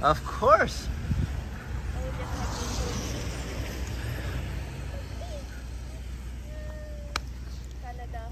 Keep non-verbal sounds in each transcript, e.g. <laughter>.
Of course. Canada.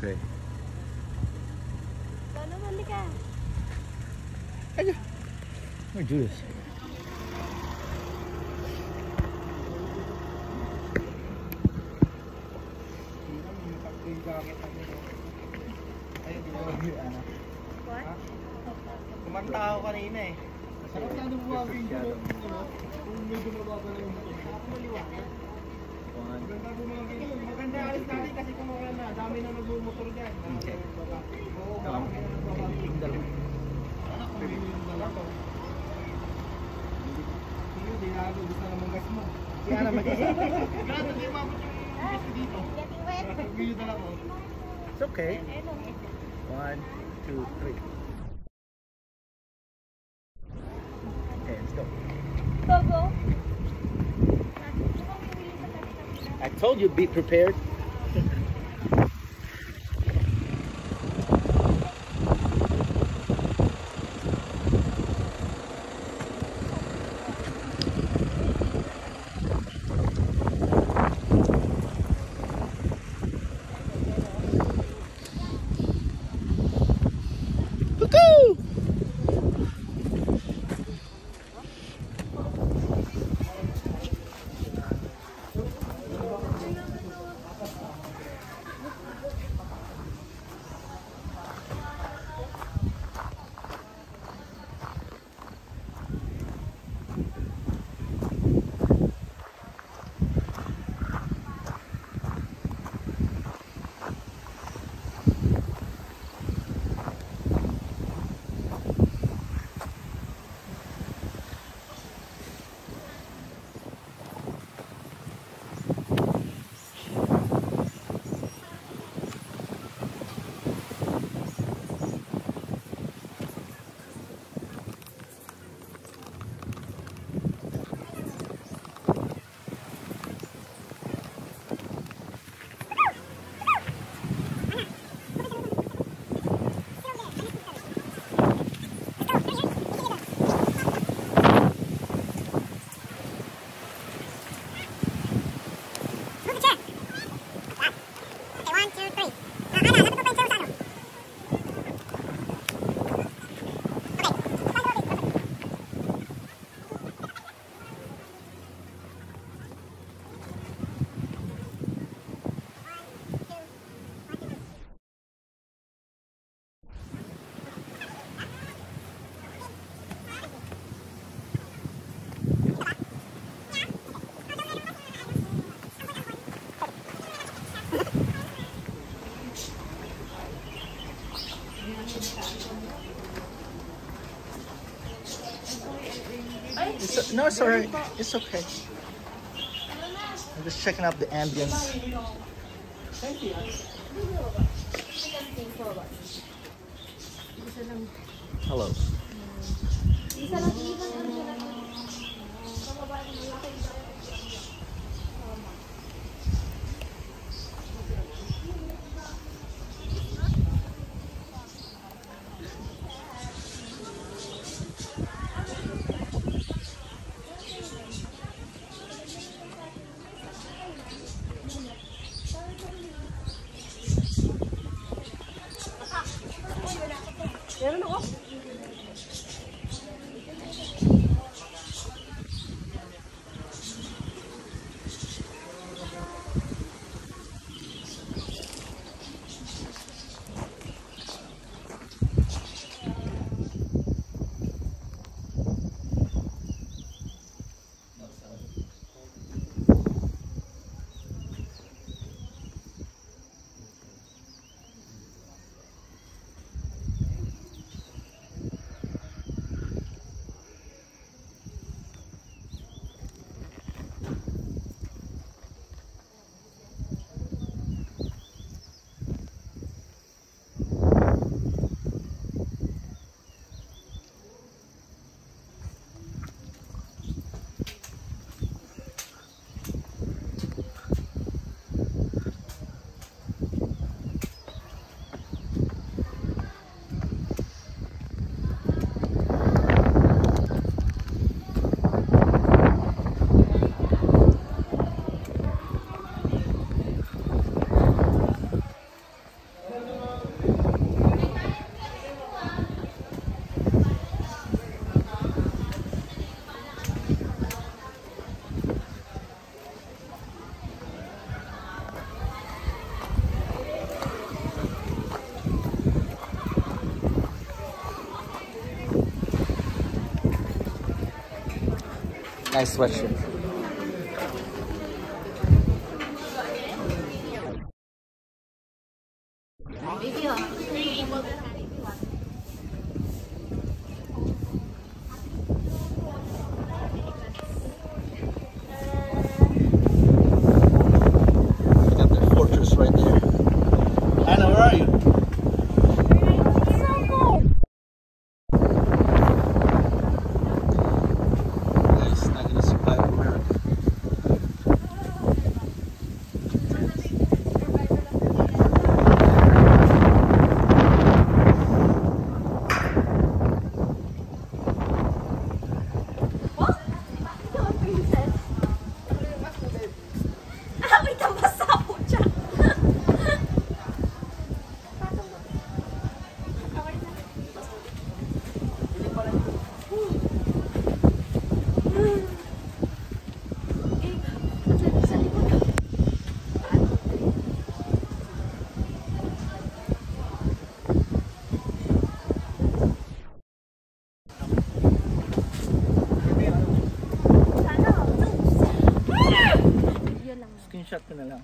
Okay. Lolo, mali ka. Let me do this. What? Kumanta ako kanina eh. Sarap na nung buwagin ko yung ano, kung medyo mababa na yung maliwanag. One. Maganda bumagin ko. Maganda alis natin kasi kumuha na. Dami na nagmumotor dyan. Okay. Oo, Tama. marami na nagbabagin. Dalawa. Ano kung may yung dalawa? Sige, di na ako. Gusto naman gas mo. Kaya naman kasi. Grabe, di umabot yung gas dito. Getting wet. Video dala ko. It's okay. One, two, three. Okay, let's go. Go, go. I told you be prepared. No, it's alright. It's okay. I'm just checking out the ambience. Hello. nice sweatshirt. 正能量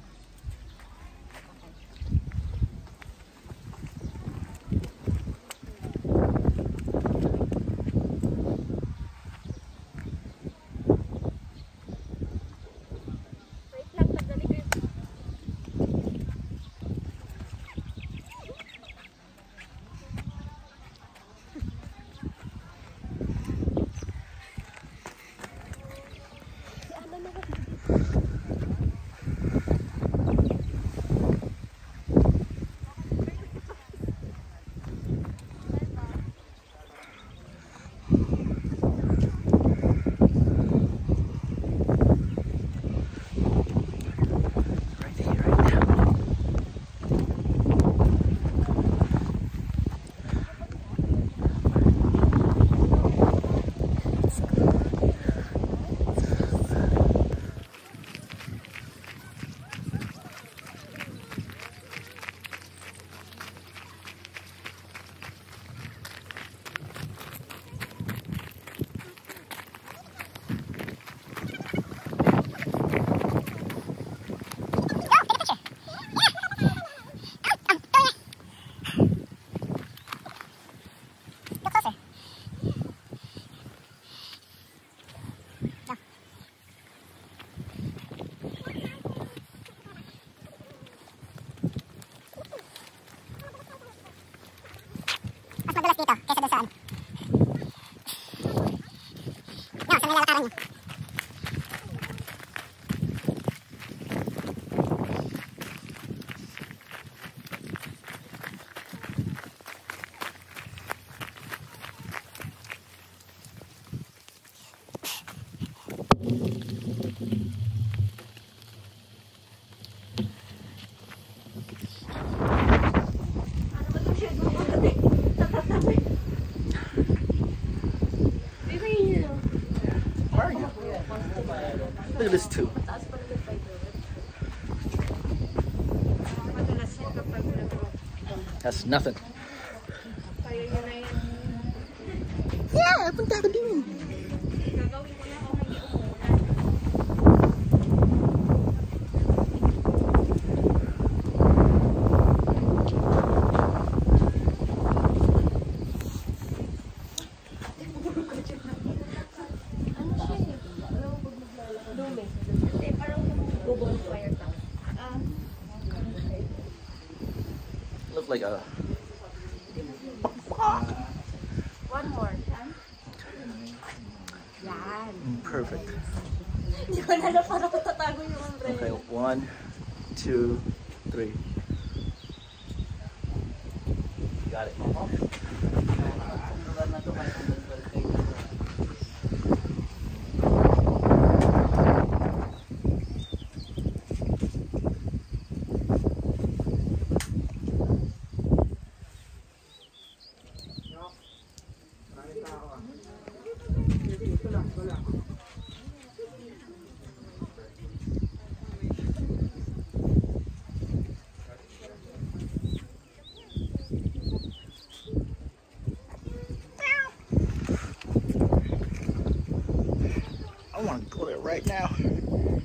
milk. this too. That's nothing. like a. One more time. Yan. Mm, perfect. <laughs> Okay, one, two, right now. <laughs>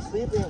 sleeping.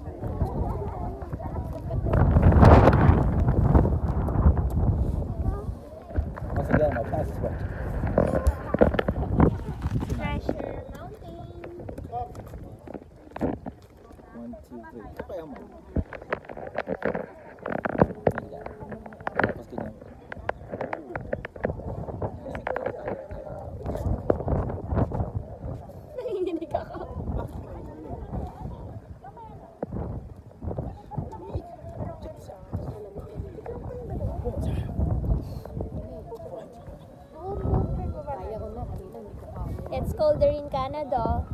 Canada.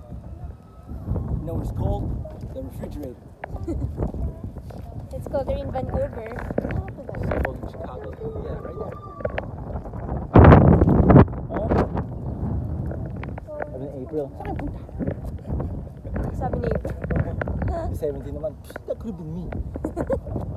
You know what's cold? The refrigerator. <laughs> It's colder in Vancouver. It's cold in Chicago. Yeah, right there. Sabi ni April. Saan ang punta? Sabi ni April. 17 naman. Psh, that could have been me. <laughs>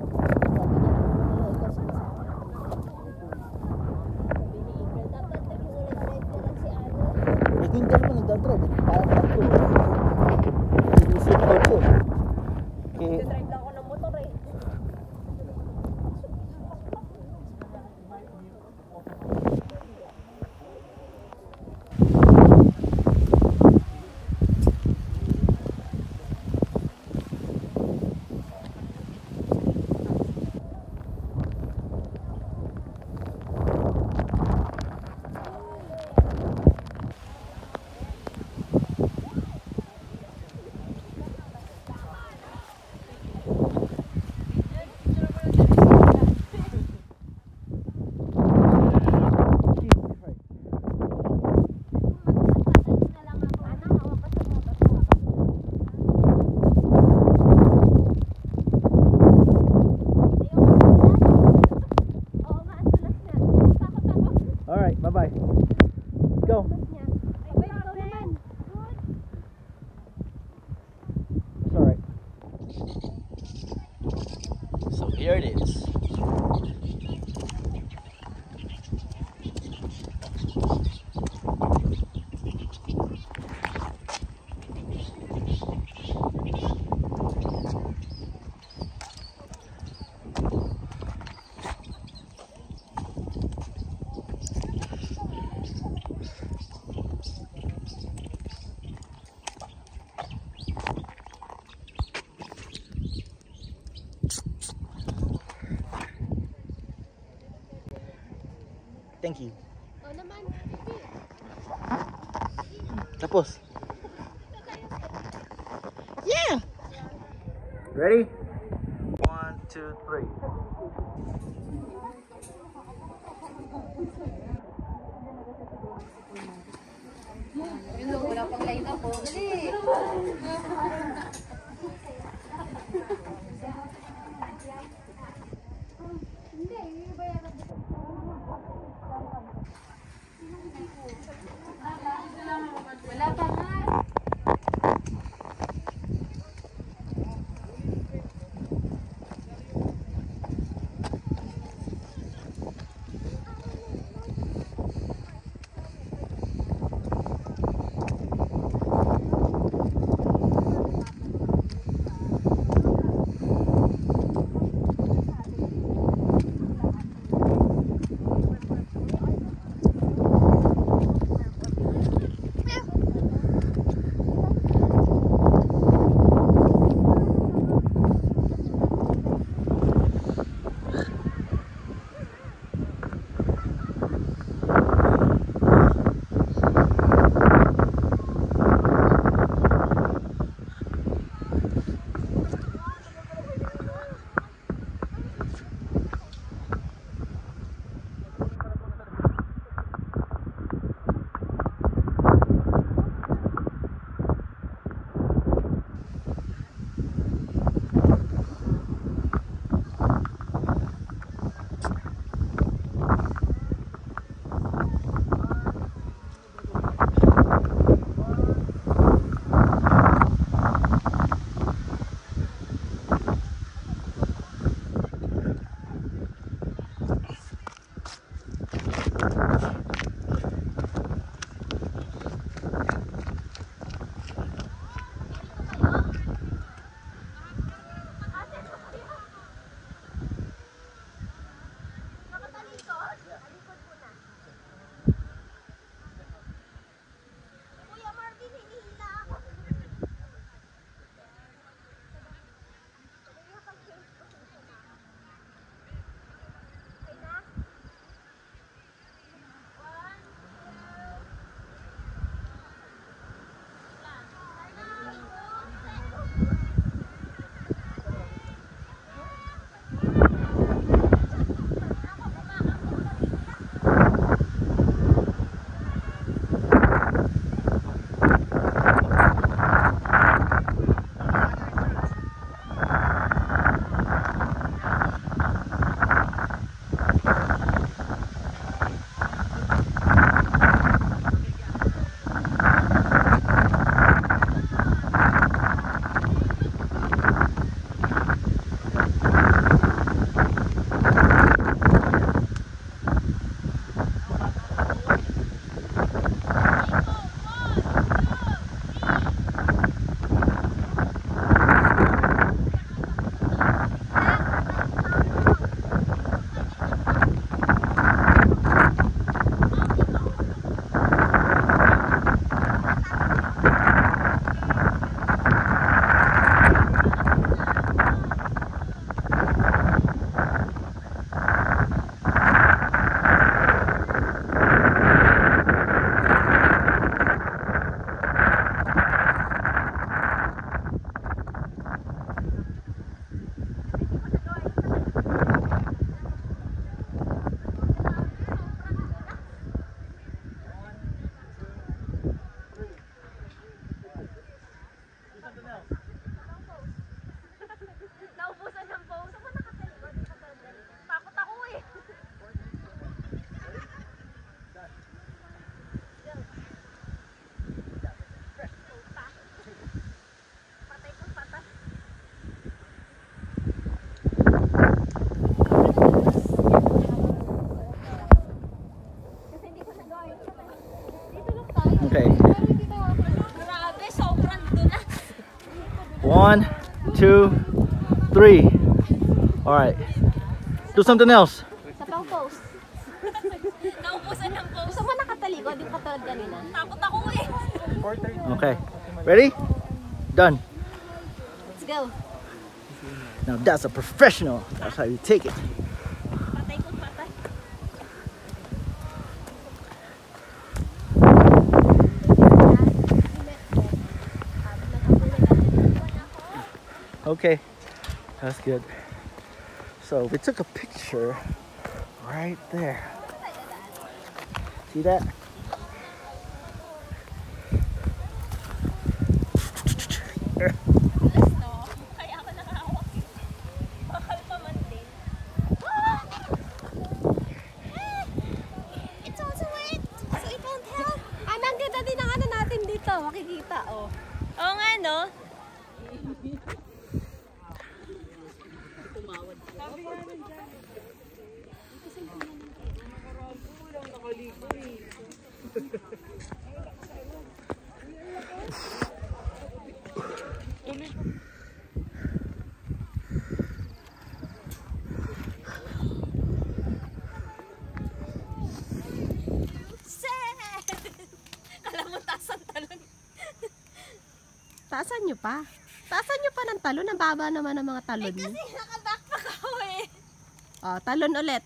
Thank you. Oh naman. Tapos. Yeah. Ready? One, two, three. Two, three. All right. Do something else. Sa pang post. <laughs> Naubusan ng post. Gusto mo nakatalikod yung katulad kanina? Takot ako eh. Okay. Ready? Done. Let's go. Now that's a professional. That's how you take it. Okay, that's good. So we took a picture right there. See that? Kaya Taasan nyo pa. Taasan nyo pa ng talon. Ang baba naman ng mga talon nyo. Kasi naka-backpack ako eh. Oh, talon ulit.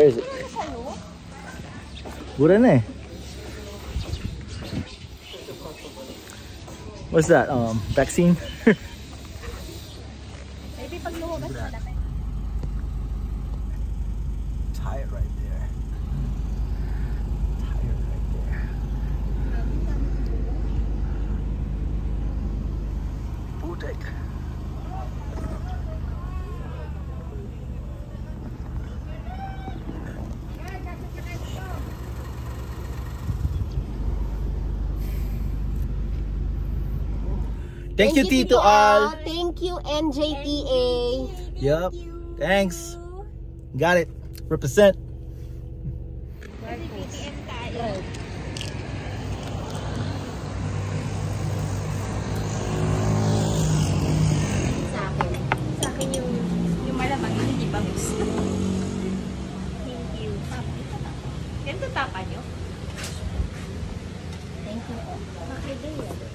Where is it? Eh. What's that? Um, vaccine? <laughs> Thank, you, Tito all. Thank you, NJTA. Yup. Thanks. Got it. Represent. Thank you. Thank you.